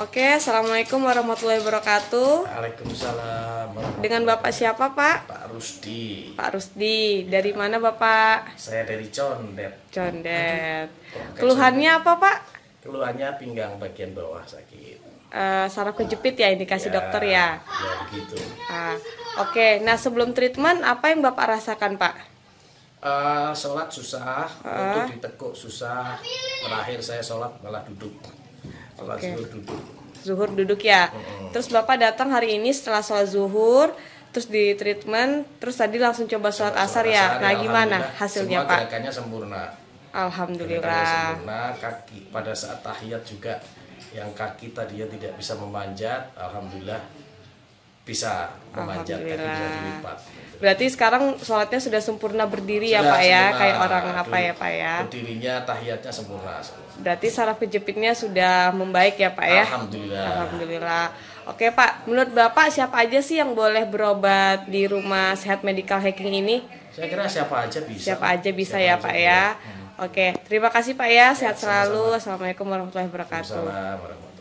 Oke, assalamualaikum warahmatullahi wabarakatuh. Waalaikumsalam. Dengan Bapak siapa, Pak? Pak Rusdi. Pak Rusdi. Dari mana, Bapak? Saya dari Condet. Condet. Keluhannya apa, Pak? Keluhannya pinggang bagian bawah sakit. Eh, saraf kejepit ya indikasi Ya, dokter ya. Ya begitu. Ah, Oke, nah sebelum treatment apa yang Bapak rasakan, Pak? Eh, sholat susah, Ah. untuk ditekuk susah. Terakhir saya sholat malah duduk. Sholat Oke. zuhur duduk. Zuhur duduk ya. Terus Bapak datang hari ini setelah sholat zuhur, terus di treatment, terus tadi langsung coba sholat asar ya. Sholat Nah, asar, gimana hasilnya, semua Pak? Gerakannya sempurna. Gerakannya Alhamdulillah. sempurna. Kaki pada saat tahiyat juga yang kaki tadinya tidak bisa memanjat, alhamdulillah bisa memanjat kaki bisa dilipat. Berarti sekarang sholatnya sudah sempurna berdiri ya Sudah Pak ya, sempurna. kayak orang apa ya Pak ya. Berdirinya tahiyatnya sempurna. Berarti saraf kejepitnya sudah membaik ya Pak ya. Alhamdulillah. Alhamdulillah. Oke Pak, menurut Bapak siapa aja sih yang boleh berobat di rumah sehat medical hacking ini? Saya kira siapa aja bisa. Siapa aja bisa Siapa ya aja Pak ya. Hmm. Oke, terima kasih Pak ya, sehat sama-sama. selalu. Assalamualaikum warahmatullahi wabarakatuh. Waalaikumsalam warahmatullahi